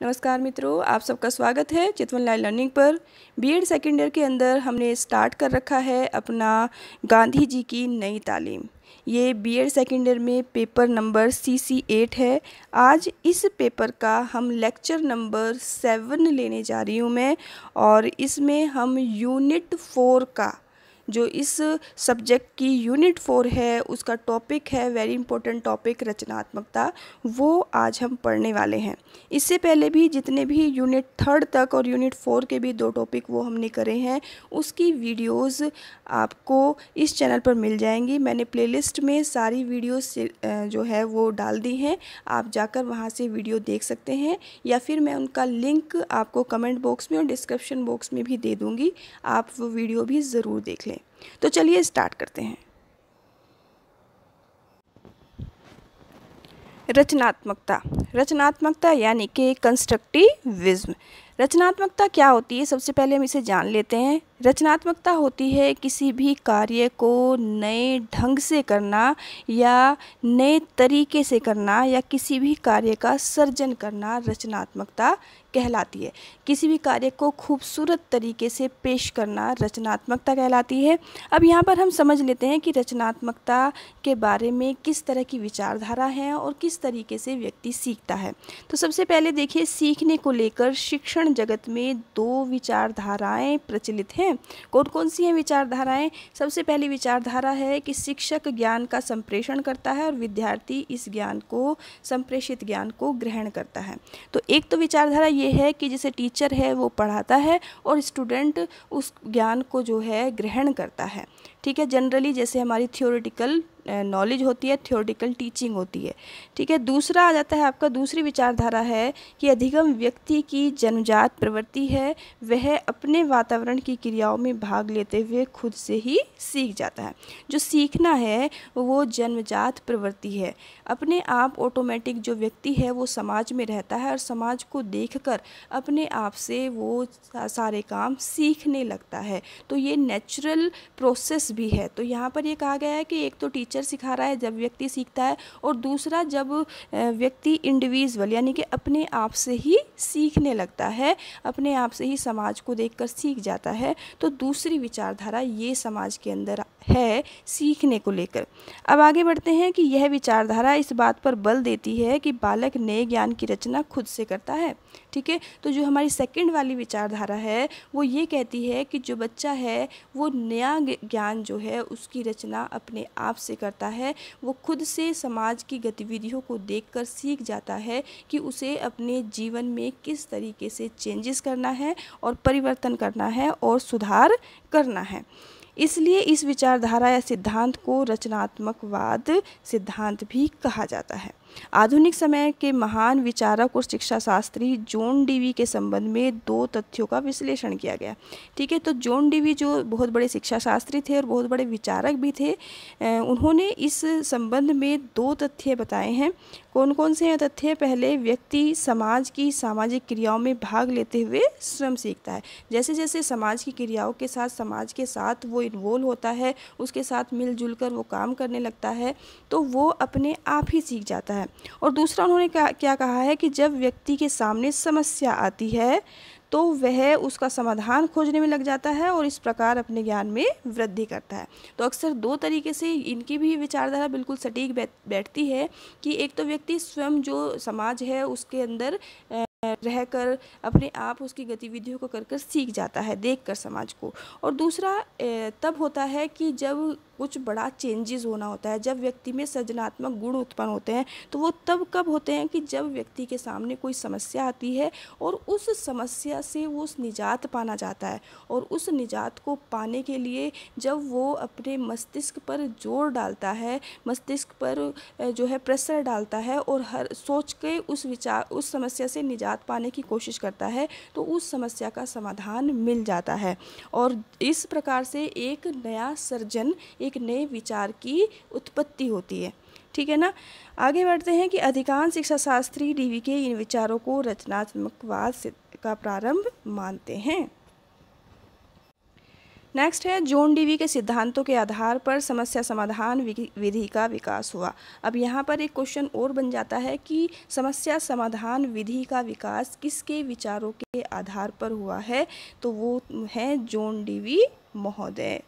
नमस्कार मित्रों, आप सबका स्वागत है चितवन लाइव लर्निंग पर। बीएड सेकेंड ईयर के अंदर हमने स्टार्ट कर रखा है अपना गांधी जी की नई तालीम। ये बीएड सेकेंड ईयर में paper number C C eight है। आज इस पेपर का हम लेक्चर नंबर सेवन लेने जा रही हूँ मैं और इसमें हम यूनिट फोर का जो इस सब्जेक्ट की यूनिट फोर है, उसका टॉपिक है वेरी इंपॉर्टेंट टॉपिक रचनात्मकता, वो आज हम पढ़ने वाले हैं। इससे पहले भी जितने भी यूनिट थर्ड तक और यूनिट फोर के भी दो टॉपिक वो हमने करे हैं, उसकी वीडियोस आपको इस चैनल पर मिल जाएँगी। मैंने प्लेलिस्ट में सारी वीडियोस जो है वो डाल दी हैं। आप जाकर वहाँ से वीडियो देख सकते हैं या फिर मैं उनका लिंक आपको कमेंट बॉक्स में और डिस्क्रिप्शन बॉक्स में भी दे दूँगी। आप वो वीडियो भी ज़रूर देख लें। तो चलिए स्टार्ट करते हैं। रचनात्मकता। रचनात्मकता यानी कि कंस्ट्रक्टिविज्म रचनात्मकता क्या होती है? सबसे पहले हम इसे जान लेते हैं। रचनात्मकता होती है किसी भी कार्य को नए ढंग से करना या नए तरीके से करना या किसी भी कार्य का सर्जन करना रचनात्मकता कहलाती है। किसी भी कार्य को खूबसूरत तरीके से पेश करना रचनात्मकता कहलाती है। अब यहाँ पर हम समझ लेते हैं कि रचनात्मकता के बारे में किस तरह की विचारधारा है और किस तरीके से व्यक्ति सीखता है। तो सबसे पहले देखिए, सीखने को लेकर शिक्षण जगत में दो विचारधाराएँ प्रचलित हैं। कौन कौन सी हैं विचारधाराएँ? सबसे पहली विचारधारा है कि शिक्षक ज्ञान का संप्रेषण करता है और विद्यार्थी इस ज्ञान को, संप्रेषित ज्ञान को ग्रहण करता है। तो एक तो विचारधारा ये है कि जैसे टीचर है वो पढ़ाता है और स्टूडेंट उस ज्ञान को जो है ग्रहण करता है। ठीक है, जनरली जैसे हमारी थियोरिटिकल नॉलेज होती है थियोरटिकल टीचिंग होती है। ठीक है, दूसरा आ जाता है आपका, दूसरी विचारधारा है कि अधिगम व्यक्ति की जन्मजात प्रवृत्ति है, वह अपने वातावरण की क्रियाओं में भाग लेते हुए खुद से ही सीख जाता है। जो सीखना है, वो जन्मजात प्रवृत्ति है। अपने आप ऑटोमेटिक जो व्यक्ति है, वो समाज में रहता है और समाज को देखकर अपने आप से वो सारे काम सीखने लगता है। तो ये नेचुरल प्रोसेस भी है। तो यहाँ पर ये कहा गया है कि एक तो टीचर टीचर सिखा रहा है, जब व्यक्ति सीखता है और दूसरा जब व्यक्ति इंडिविजुअल यानी कि अपने आप से ही सीखने लगता है, अपने आप से ही समाज को देखकर सीख जाता है तो दूसरी विचारधारा ये समाज के अंदर है सीखने को लेकर। अब आगे बढ़ते हैं कि यह विचारधारा इस बात पर बल देती है कि बालक नए ज्ञान की रचना खुद से करता है। ठीक है? तो जो हमारी सेकंड वाली विचारधारा है, वो ये कहती है कि जो बच्चा है, वो नया ज्ञान जो है, उसकी रचना अपने आप से करता है। वो खुद से समाज की गतिविधियों को देखकर सीख जाता है कि उसे अपने जीवन में किस तरीके से चेंजेस करना है और परिवर्तन करना है और सुधार करना है। इसलिए इस विचारधारा या सिद्धांत को रचनात्मकवाद सिद्धांत भी कहा जाता है। आधुनिक समय के महान विचारक और शिक्षा शास्त्री जॉन डीवी के संबंध में दो तथ्यों का विश्लेषण किया गया। ठीक है तो जॉन डीवी जो बहुत बड़े शिक्षा शास्त्री थे और बहुत बड़े विचारक भी थे उन्होंने इस संबंध में दो तथ्य बताए हैं। कौन कौन से हैं तथ्य? पहले, व्यक्ति समाज की सामाजिक क्रियाओं में भाग लेते हुए स्वयं सीखता है। जैसे जैसे समाज की क्रियाओं के साथ, समाज के साथ वो इन्वॉल्व होता है, उसके साथ मिलजुल कर वो काम करने लगता है तो वो अपने आप ही सीख जाता है। है। और दूसरा उन्होंने क्या कहा है कि जब व्यक्ति के सामने समस्या आती है तो वह उसका समाधान खोजने में लग जाता है और इस प्रकार अपने ज्ञान में वृद्धि करता है। तो अक्सर दो तरीके से इनकी भी विचारधारा बिल्कुल सटीक बैठती है कि एक तो व्यक्ति स्वयं जो समाज है, उसके अंदर रहकर अपने आप उसकी गतिविधियों को कर कर सीख जाता है, देख कर समाज को। और दूसरा तब होता है कि जब कुछ बड़ा चेंजेस होना होता है। जब व्यक्ति में सृजनात्मक गुण उत्पन्न होते हैं तो वो तब कब होते हैं कि जब व्यक्ति के सामने कोई समस्या आती है और उस समस्या से वो निजात पाना चाहता है और उस निजात को पाने के लिए जब वो अपने मस्तिष्क पर ज़ोर डालता है, मस्तिष्क पर जो है प्रेशर डालता है और हर, सोच के उस विचार उस समस्या से निजात पाने की कोशिश करता है तो उस समस्या का समाधान मिल जाता है। और इस प्रकार से एक नया सर्जन एक एक नए विचार की उत्पत्ति होती है। ठीक है ना? आगे बढ़ते हैं कि अधिकांश शिक्षा शास्त्री डीवी के इन विचारों को रचनात्मकवाद का प्रारंभ मानते हैं। नेक्स्ट है, जोन डीवी के सिद्धांतों के आधार पर समस्या समाधान विधि का विकास हुआ। अब यहाँ पर एक क्वेश्चन और बन जाता है कि समस्या समाधान विधि का विकास किसके विचारों के आधार पर हुआ है? तो वो है जोन डीवी महोदय।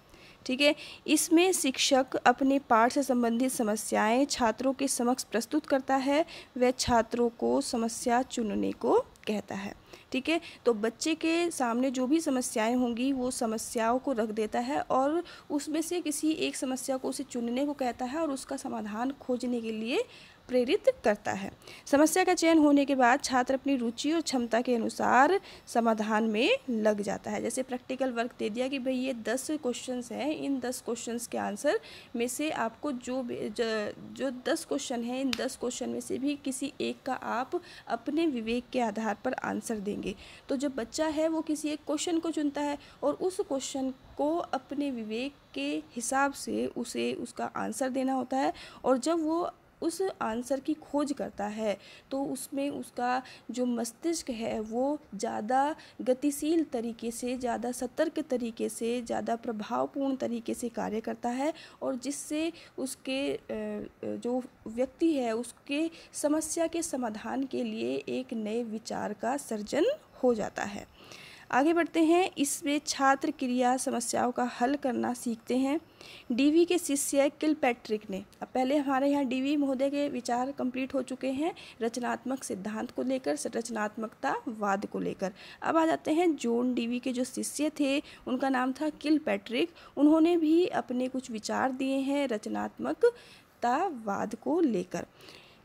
ठीक है? इसमें शिक्षक अपने पाठ से संबंधित समस्याएँ छात्रों के समक्ष प्रस्तुत करता है, वह छात्रों को समस्या चुनने को कहता है। ठीक है? तो बच्चे के सामने जो भी समस्याएँ होंगी, वो समस्याओं को रख देता है और उसमें से किसी एक समस्या को उसे चुनने को कहता है और उसका समाधान खोजने के लिए प्रेरित करता है। समस्या का चयन होने के बाद छात्र अपनी रुचि और क्षमता के अनुसार समाधान में लग जाता है। जैसे प्रैक्टिकल वर्क दे दिया कि भाई ये दस क्वेश्चंस हैं, इन दस क्वेश्चंस के आंसर में से आपको जो जो दस क्वेश्चन हैं, इन दस क्वेश्चन में से भी किसी एक का आप अपने विवेक के आधार पर आंसर देंगे। तो जो बच्चा है, वो किसी एक क्वेश्चन को चुनता है और उस क्वेश्चन को अपने विवेक के हिसाब से उसे उसका आंसर देना होता है और जब वो उस आंसर की खोज करता है तो उसमें उसका जो मस्तिष्क है, वो ज़्यादा गतिशील तरीके से, ज़्यादा सतर्क तरीके से, ज़्यादा प्रभावपूर्ण तरीके से कार्य करता है और जिससे उसके जो व्यक्ति है, उसके समस्या के समाधान के लिए एक नए विचार का सर्जन हो जाता है। आगे बढ़ते हैं। इसमें छात्र क्रिया समस्याओं का हल करना सीखते हैं। डीवी के शिष्य किल पैट्रिक ने, अब पहले हमारे यहाँ डीवी महोदय के विचार कंप्लीट हो चुके हैं, रचनात्मक सिद्धांत को लेकर, रचनात्मकता वाद को लेकर। अब आ जाते हैं जोन डीवी के जो शिष्य थे, उनका नाम था किल पैट्रिक उन्होंने भी अपने कुछ विचार दिए हैं रचनात्मकतावाद को लेकर।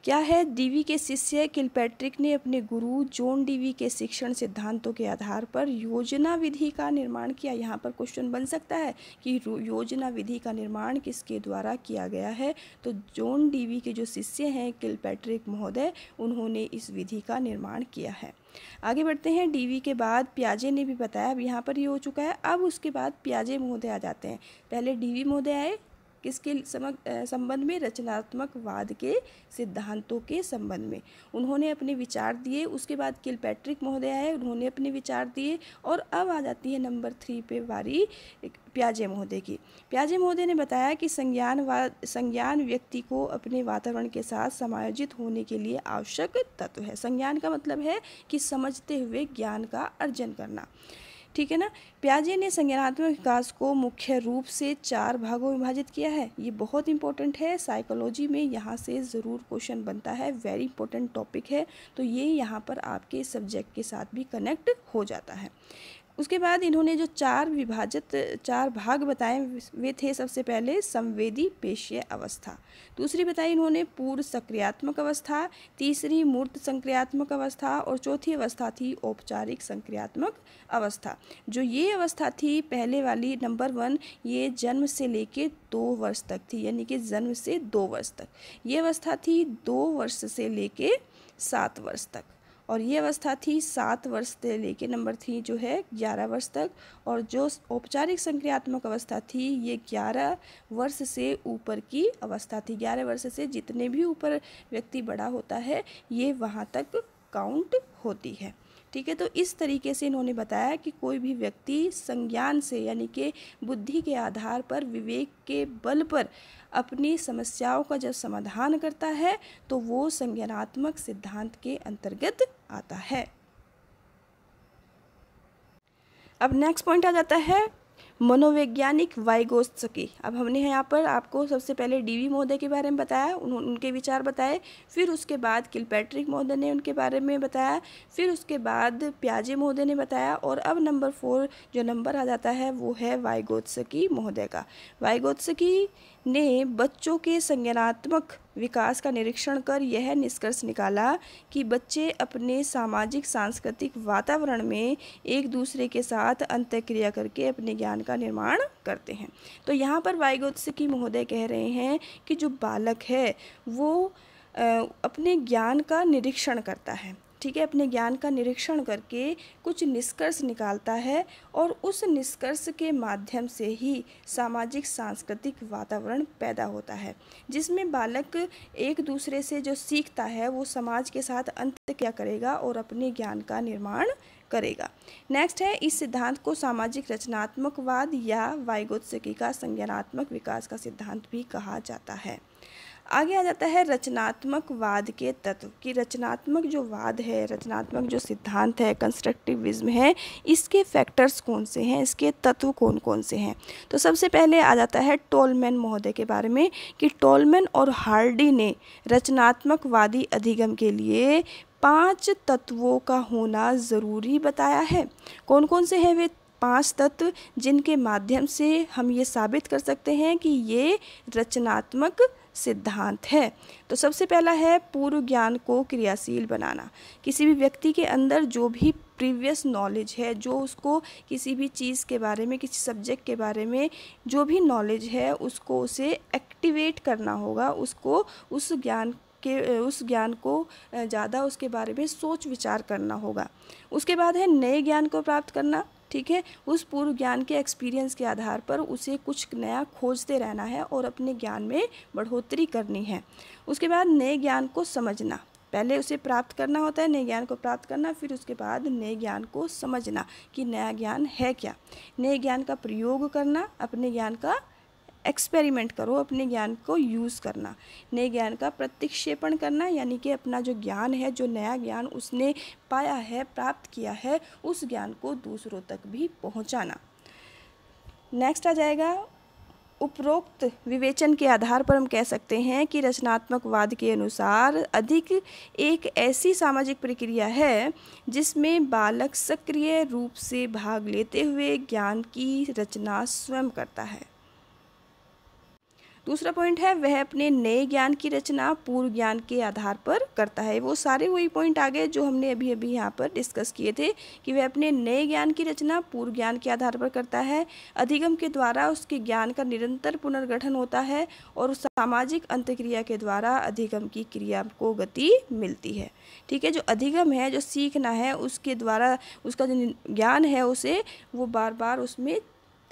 क्या है? डीवी के शिष्य किलपैट्रिक ने अपने गुरु जॉन डीवी के शिक्षण सिद्धांतों के आधार पर योजना विधि का निर्माण किया। यहाँ पर क्वेश्चन बन सकता है कि योजना विधि का निर्माण किसके द्वारा किया गया है? तो जॉन डीवी के जो शिष्य हैं किलपैट्रिक महोदय, उन्होंने इस विधि का निर्माण किया है। आगे बढ़ते हैं। डीवी के बाद प्याजे ने भी बताया, अब यहाँ पर ये यह हो चुका है। अब उसके बाद प्याजे महोदय आ जाते हैं। पहले डीवी महोदय आए किसके संबंध में? रचनात्मक वाद के सिद्धांतों के संबंध में। उन्होंने अपने विचार दिए, उसके बाद किल पैट्रिक महोदय आए उन्होंने अपने विचार दिए और अब आ जाती है नंबर थ्री पे बारी प्याजे महोदय की। प्याजे महोदय ने बताया कि संज्ञानवाद संज्ञान व्यक्ति को अपने वातावरण के साथ समायोजित होने के लिए आवश्यक तत्व है। संज्ञान का मतलब है कि समझते हुए ज्ञान का अर्जन करना। ठीक है ना? प्याजे ने संज्ञानात्मक विकास को मुख्य रूप से चार भागों में विभाजित किया है। ये बहुत इंपॉर्टेंट है। साइकोलॉजी में यहाँ से ज़रूर क्वेश्चन बनता है। वेरी इंपॉर्टेंट टॉपिक है। तो ये यहाँ पर आपके सब्जेक्ट के साथ भी कनेक्ट हो जाता है। उसके बाद इन्होंने जो चार विभाजित, चार भाग बताए वे थे सबसे पहले संवेदी पेशीय अवस्था, दूसरी बताई इन्होंने पूर्व सक्रियात्मक अवस्था, तीसरी मूर्त संक्रियात्मक अवस्था और चौथी अवस्था थी औपचारिक संक्रियात्मक अवस्था। जो ये अवस्था थी, पहले वाली नंबर वन, ये जन्म से लेके दो वर्ष तक थी, यानी कि जन्म से दो वर्ष तक। ये अवस्था थी दो वर्ष से लेके सात वर्ष तक। और ये अवस्था थी सात वर्ष से लेके नंबर थ्री जो है ग्यारह वर्ष तक। और जो औपचारिक संक्रियात्मक अवस्था थी, ये ग्यारह वर्ष से ऊपर की अवस्था थी। ग्यारह वर्ष से जितने भी ऊपर व्यक्ति बड़ा होता है, ये वहाँ तक काउंट होती है। ठीक है तो इस तरीके से इन्होंने बताया कि कोई भी व्यक्ति संज्ञान से यानी कि बुद्धि के आधार पर, विवेक के बल पर अपनी समस्याओं का जब समाधान करता है तो वो संज्ञानात्मक सिद्धांत के अंतर्गत आता है। अब नेक्स्ट पॉइंट आ जाता है मनोवैज्ञानिक वाइगोत्सकी। अब हमने यहाँ पर आपको सबसे पहले डीवी महोदय के बारे में बताया उनके विचार बताए, फिर उसके बाद किलपैट्रिक महोदय ने उनके बारे में बताया, फिर उसके बाद प्याजे महोदय ने बताया और अब नंबर फोर जो नंबर आ जाता है वो है वाइगोत्सकी महोदय का। वाइगोत्सकी ने बच्चों के संज्ञानात्मक विकास का निरीक्षण कर यह निष्कर्ष निकाला कि बच्चे अपने सामाजिक, सांस्कृतिक वातावरण में एक दूसरे के साथ अंत्यक्रिया करके अपने ज्ञान का निर्माण करते हैं। तो यहाँ पर वाइगोत्सकी महोदय कह रहे हैं कि जो बालक है, वो अपने ज्ञान का निरीक्षण करता है। ठीक है, अपने ज्ञान का निरीक्षण करके कुछ निष्कर्ष निकालता है और उस निष्कर्ष के माध्यम से ही सामाजिक, सांस्कृतिक वातावरण पैदा होता है, जिसमें बालक एक दूसरे से जो सीखता है, वो समाज के साथ अंत क्या करेगा और अपने ज्ञान का निर्माण करेगा। नेक्स्ट है, इस सिद्धांत को सामाजिक रचनात्मकवाद या वाइगोत्सकी का संज्ञानात्मक विकास का सिद्धांत भी कहा जाता है। आगे आ जाता है रचनात्मक वाद के तत्व कि रचनात्मक जो वाद है, रचनात्मक जो सिद्धांत है कंस्ट्रक्टिविज्म है, इसके फैक्टर्स कौन से हैं, इसके तत्व कौन कौन से हैं? तो सबसे पहले आ जाता है टोलमैन महोदय के बारे में कि टोलमैन और हार्डी ने रचनात्मकवादी अधिगम के लिए पाँच तत्वों का होना ज़रूरी बताया है। कौन कौन से हैं वे? पाँच तत्व जिनके माध्यम से हम ये साबित कर सकते हैं कि ये रचनात्मक सिद्धांत है। तो सबसे पहला है पूर्व ज्ञान को क्रियाशील बनाना। किसी भी व्यक्ति के अंदर जो भी प्रीवियस नॉलेज है, जो उसको किसी भी चीज़ के बारे में, किसी सब्जेक्ट के बारे में जो भी नॉलेज है, उसको उसे एक्टिवेट करना होगा। उसको, उस ज्ञान के, उस ज्ञान को ज़्यादा उसके बारे में सोच विचार करना होगा। उसके बाद है नए ज्ञान को प्राप्त करना। ठीक है? उस पूर्व ज्ञान के एक्सपीरियंस के आधार पर उसे कुछ नया खोजते रहना है और अपने ज्ञान में बढ़ोतरी करनी है। उसके बाद नए ज्ञान को समझना। पहले उसे प्राप्त करना होता है, नए ज्ञान को प्राप्त करना, फिर उसके बाद नए ज्ञान को समझना कि नया ज्ञान है क्या? नए ज्ञान का प्रयोग करना, अपने ज्ञान का एक्सपेरिमेंट करो अपने ज्ञान को यूज़ करना। नए ज्ञान का प्रतिक्षेपण करना, यानी कि अपना जो ज्ञान है, जो नया ज्ञान उसने पाया है, प्राप्त किया है, उस ज्ञान को दूसरों तक भी पहुँचाना। नेक्स्ट आ जाएगा, उपरोक्त विवेचन के आधार पर हम कह सकते हैं कि रचनात्मकवाद के अनुसार अधिक एक ऐसी सामाजिक प्रक्रिया है, जिसमें बालक सक्रिय रूप से भाग लेते हुए ज्ञान की रचना स्वयं करता है। दूसरा पॉइंट है, वह अपने नए ज्ञान की रचना पूर्व ज्ञान के आधार पर करता है। वो सारे वही पॉइंट आ गए जो हमने अभी अभी यहाँ पर डिस्कस किए थे कि वह अपने नए ज्ञान की रचना पूर्व ज्ञान के आधार पर करता है। अधिगम के द्वारा उसके ज्ञान का निरंतर पुनर्गठन होता है और सामाजिक अंतक्रिया के द्वारा अधिगम की क्रिया को गति मिलती है। ठीक है, जो अधिगम है, जो सीखना है, उसके द्वारा उसका जो ज्ञान है उसे, वो बार बार उसमें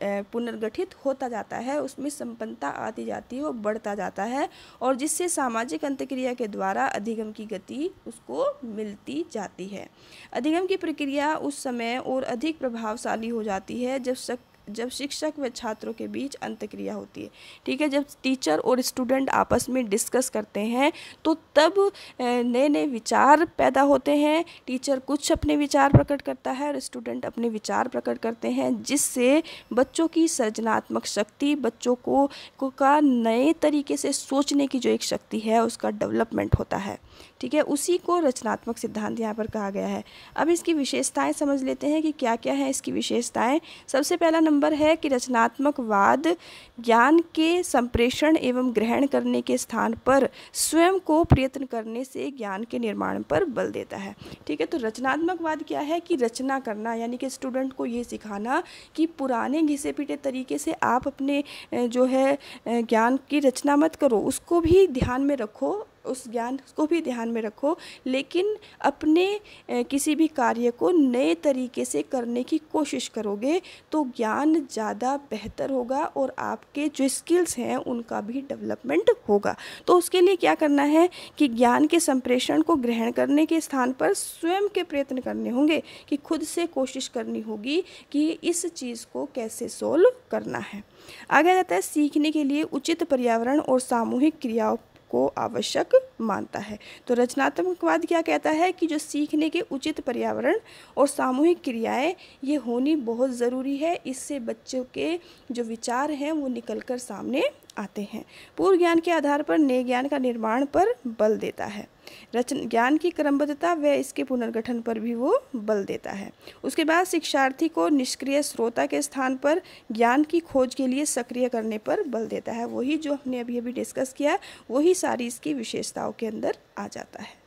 पुनर्गठित होता जाता है, उसमें संपन्नता आती जाती है वो बढ़ता जाता है और जिससे सामाजिक अंतक्रिया के द्वारा अधिगम की गति उसको मिलती जाती है। अधिगम की प्रक्रिया उस समय और अधिक प्रभावशाली हो जाती है जब जब शिक्षक व छात्रों के बीच अंतक्रिया होती है ठीक है? जब टीचर और स्टूडेंट आपस में डिस्कस करते हैं तो तब नए नए विचार पैदा होते हैं। टीचर कुछ अपने विचार प्रकट करता है और स्टूडेंट अपने विचार प्रकट करते हैं जिससे बच्चों की सृजनात्मक शक्ति बच्चों को, को का नए तरीके से सोचने की जो एक शक्ति है उसका डेवलपमेंट होता है। ठीक है, उसी को रचनात्मक सिद्धांत यहाँ पर कहा गया है। अब इसकी विशेषताएँ समझ लेते हैं कि क्या क्या है इसकी विशेषताएँ। सबसे पहला नंबर है कि रचनात्मकवाद ज्ञान के संप्रेषण एवं ग्रहण करने के स्थान पर स्वयं को प्रयत्न करने से ज्ञान के निर्माण पर बल देता है। ठीक है तो रचनात्मकवाद क्या है कि रचना करना, यानी कि स्टूडेंट को ये सिखाना कि पुराने घिसे पीटे तरीके से आप अपने जो है ज्ञान की रचना मत करो, उसको भी ध्यान में रखो उस ज्ञान को भी ध्यान में रखो, लेकिन अपने किसी भी कार्य को नए तरीके से करने की कोशिश करोगे तो ज्ञान ज़्यादा बेहतर होगा और आपके जो स्किल्स हैं, उनका भी डेवलपमेंट होगा। तो उसके लिए क्या करना है कि ज्ञान के संप्रेषण को ग्रहण करने के स्थान पर स्वयं के प्रयत्न करने होंगे कि खुद से कोशिश करनी होगी कि इस चीज़ को कैसे सोल्व करना है। आगे जाता है सीखने के लिए उचित पर्यावरण और सामूहिक क्रियाओं को आवश्यक मानता है। तो रचनात्मकवाद क्या कहता है कि जो सीखने के उचित पर्यावरण और सामूहिक क्रियाएँ, ये होनी बहुत ज़रूरी है। इससे बच्चों के जो विचार हैं, वो निकलकर सामने आते हैं। पूर्व ज्ञान के आधार पर नए ज्ञान का निर्माण पर बल देता है। रचन, ज्ञान की क्रमबद्धता व इसके पुनर्गठन पर भी वो बल देता है। उसके बाद शिक्षार्थी को निष्क्रिय श्रोता के स्थान पर ज्ञान की खोज के लिए सक्रिय करने पर बल देता है। वही जो हमने अभी अभी डिस्कस किया, वही सारी इसकी विशेषताओं के अंदर आ जाता है।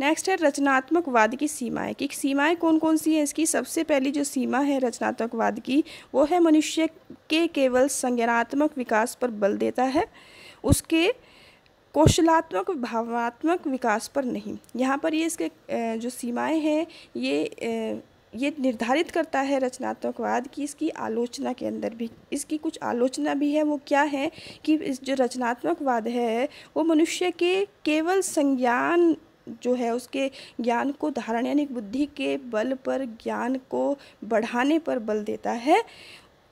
नेक्स्ट है रचनात्मकवाद की सीमाएँ। कि सीमाएँ कौन कौन सी हैं? इसकी सबसे पहली जो सीमा है रचनात्मकवाद की, वो है मनुष्य के केवल संज्ञानात्मक विकास पर बल देता है। उसके कौशलात्मक भावनात्मक विकास पर नहीं। यहाँ पर ये इसके जो सीमाएँ हैं, ये ये निर्धारित करता है रचनात्मकवाद की इसकी आलोचना के अंदर भी। इसकी कुछ आलोचना भी है, वो क्या है? कि इस जो रचनात्मकवाद है, वो मनुष्य के केवल संज्ञान जो है उसके ज्ञान को धारण यानी बुद्धि के बल पर ज्ञान को बढ़ाने पर बल देता है,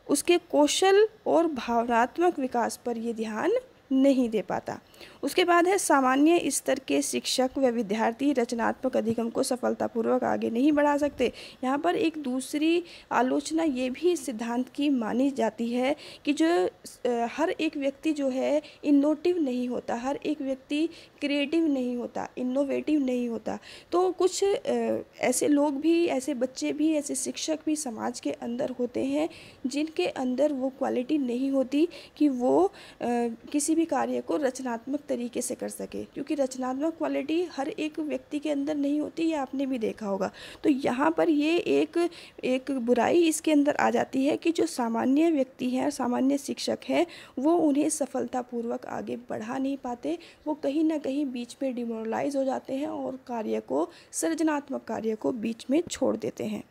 उसके कौशल और भावनात्मक विकास पर ये ध्यान नहीं दे पाता। उसके बाद है, सामान्य स्तर के शिक्षक व विद्यार्थी रचनात्मक अधिगम को सफलतापूर्वक आगे नहीं बढ़ा सकते। यहाँ पर एक दूसरी आलोचना ये भी सिद्धांत की मानी जाती है कि जो हर एक व्यक्ति जो है इनोटिव नहीं होता। हर एक व्यक्ति क्रिएटिव नहीं होता इनोवेटिव नहीं होता। तो कुछ ऐसे लोग भी, ऐसे बच्चे भी, ऐसे शिक्षक भी समाज के अंदर होते हैं, जिनके अंदर वो क्वालिटी नहीं होती कि वो किसी भी कार्य को रचनात्मक तरीके से कर सके। क्योंकि रचनात्मक क्वालिटी हर एक व्यक्ति के अंदर नहीं होती, ये आपने भी देखा होगा। तो यहाँ पर ये एक एक बुराई इसके अंदर आ जाती है कि जो सामान्य व्यक्ति हैं सामान्य शिक्षक हैं, वो उन्हें सफलतापूर्वक आगे बढ़ा नहीं पाते। वो कहीं ना कहीं बीच में डिमोरलाइज हो जाते हैं और कार्य को, सृजनात्मक कार्य को बीच में छोड़ देते हैं।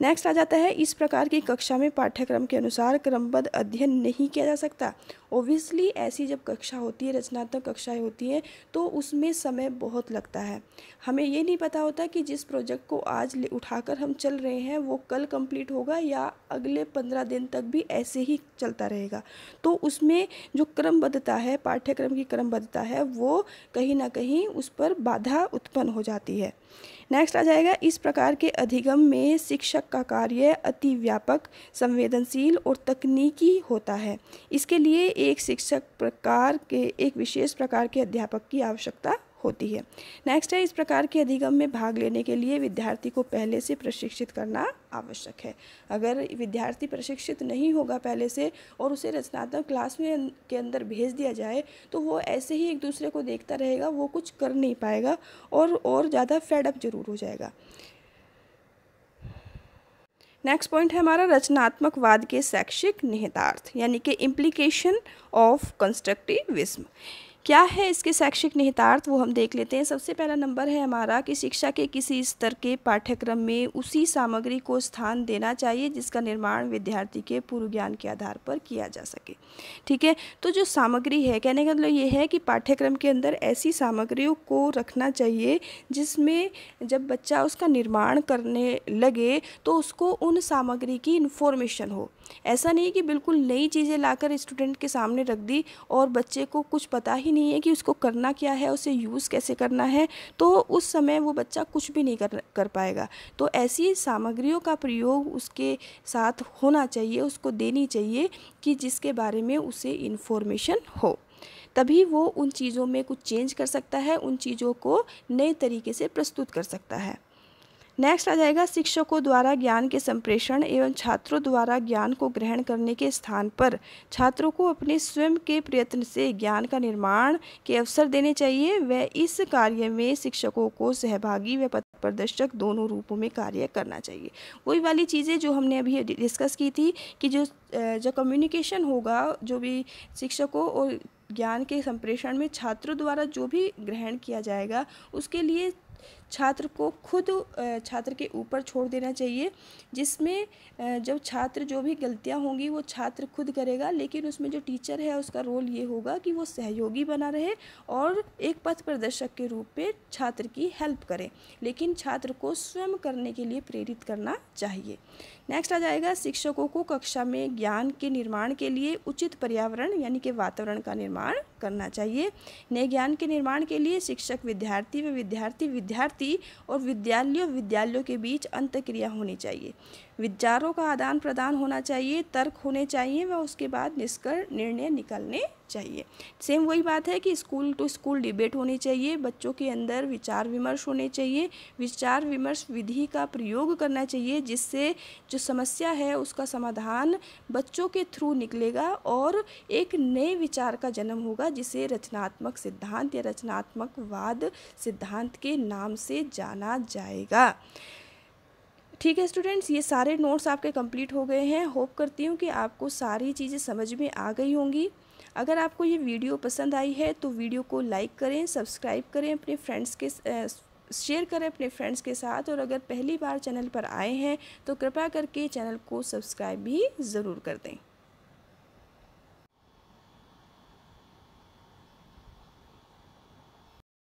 नेक्स्ट आ जाता है, इस प्रकार की कक्षा में पाठ्यक्रम के अनुसार क्रमबद्ध अध्ययन नहीं किया जा सकता। ओबियसली ऐसी जब कक्षा होती है, रचनात्मक कक्षाएँ होती हैं तो उसमें समय बहुत लगता है। हमें ये नहीं पता होता कि जिस प्रोजेक्ट को आज उठाकर हम चल रहे हैं, वो कल कंप्लीट होगा या अगले पंद्रह दिन तक भी ऐसे ही चलता रहेगा। तो उसमें जो क्रमबद्धता है, पाठ्यक्रम की क्रमबद्धता है, वो कहीं ना कहीं उस पर बाधा उत्पन्न हो जाती है। नेक्स्ट आ जाएगा, इस प्रकार के अधिगम में शिक्षक का कार्य अति व्यापक, संवेदनशील और तकनीकी होता है। इसके लिए एक शिक्षक प्रकार के, एक विशेष प्रकार के अध्यापक की आवश्यकता होती है। नेक्स्ट है, इस प्रकार के अधिगम में भाग लेने के लिए विद्यार्थी को पहले से प्रशिक्षित करना आवश्यक है। अगर विद्यार्थी प्रशिक्षित नहीं होगा पहले से और उसे रचनात्मक क्लास में के अंदर भेज दिया जाए तो वो ऐसे ही एक दूसरे को देखता रहेगा, वो कुछ कर नहीं पाएगा और और ज़्यादा फेडअप ज़रूर हो जाएगा। नेक्स्ट पॉइंट है हमारा रचनात्मकवाद के शैक्षिक निहितार्थ, यानी कि इम्प्लीकेशन ऑफ़ कंस्ट्रक्टिविज्म क्या है इसके शैक्षिक निहितार्थ? वो हम देख लेते हैं। सबसे पहला नंबर है हमारा कि शिक्षा के किसी स्तर के पाठ्यक्रम में उसी सामग्री को स्थान देना चाहिए जिसका निर्माण विद्यार्थी के पूर्व ज्ञान के आधार पर किया जा सके। ठीक है? तो जो सामग्री है, कहने का मतलब ये है कि पाठ्यक्रम के अंदर ऐसी सामग्रियों को रखना चाहिए जिसमें जब बच्चा उसका निर्माण करने लगे तो उसको उन सामग्री की इन्फॉर्मेशन हो। ऐसा नहीं कि बिल्कुल नई चीज़ें लाकर स्टूडेंट के सामने रख दी और बच्चे को कुछ पता ही नहीं है कि उसको करना क्या है, उसे यूज़ कैसे करना है तो उस समय वो बच्चा कुछ भी नहीं कर कर पाएगा। तो ऐसी सामग्रियों का प्रयोग उसके साथ होना चाहिए, उसको देनी चाहिए कि जिसके बारे में उसे इन्फॉर्मेशन हो। तभी वो उन चीज़ों में कुछ चेंज कर सकता है, उन चीज़ों को नए तरीके से प्रस्तुत कर सकता है। नेक्स्ट आ जाएगा शिक्षकों द्वारा ज्ञान के संप्रेषण एवं छात्रों द्वारा ज्ञान को ग्रहण करने के स्थान पर। छात्रों को अपने स्वयं के प्रयत्न से ज्ञान का निर्माण के अवसर देने चाहिए। व इस कार्य में शिक्षकों को सहभागी व प्रदर्शक दोनों रूपों में कार्य करना चाहिए। वही वाली चीज़ें जो हमने अभी डिस्कस की थी कि जो जो कम्युनिकेशन होगा, जो भी शिक्षकों और ज्ञान के संप्रेषण में छात्रों द्वारा जो भी ग्रहण किया जाएगा, उसके लिए छात्र को खुद छात्र के ऊपर छोड़ देना चाहिए, जिसमें जब छात्र जो भी गलतियाँ होंगी, वो छात्र खुद करेगा, लेकिन उसमें जो टीचर है, उसका रोल ये होगा कि वो सहयोगी बना रहे और एक पथ प्रदर्शक के रूप में छात्र की हेल्प करें। लेकिन छात्र को स्वयं करने के लिए प्रेरित करना चाहिए। नेक्स्ट आ जाएगा, शिक्षकों को कक्षा में ज्ञान के निर्माण के लिए उचित पर्यावरण, यानी कि वातावरण का निर्माण करना चाहिए। नए ज्ञान के निर्माण के लिए शिक्षक, विद्यार्थी व विद्यार्थी विद्यार्थी और विद्यालय विद्यालयों के बीच अंत क्रिया होनी चाहिए। विचारों का आदान प्रदान होना चाहिए, तर्क होने चाहिए व उसके बाद निष्कर निर्णय निकलने चाहिए। सेम वही बात है कि स्कूल टू स्कूल डिबेट होनी चाहिए, बच्चों के अंदर विचार विमर्श होने चाहिए, विचार विमर्श विधि का प्रयोग करना चाहिए, जिससे जो समस्या है उसका समाधान बच्चों के थ्रू निकलेगा और एक नए विचार का जन्म होगा, जिसे रचनात्मक सिद्धांत या रचनात्मक वाद सिद्धांत के नाम से जाना जाएगा। ठीक है स्टूडेंट्स ये सारे नोट्स आपके कंप्लीट हो गए हैं। होप करती हूँ कि आपको सारी चीज़ें समझ में आ गई होंगी। अगर आपको ये वीडियो पसंद आई है तो वीडियो को लाइक करें सब्सक्राइब करें, अपने फ्रेंड्स के शेयर करें अपने फ्रेंड्स के साथ। और अगर पहली बार चैनल पर आए हैं तो कृपया करके चैनल को सब्सक्राइब भी ज़रूर कर दें।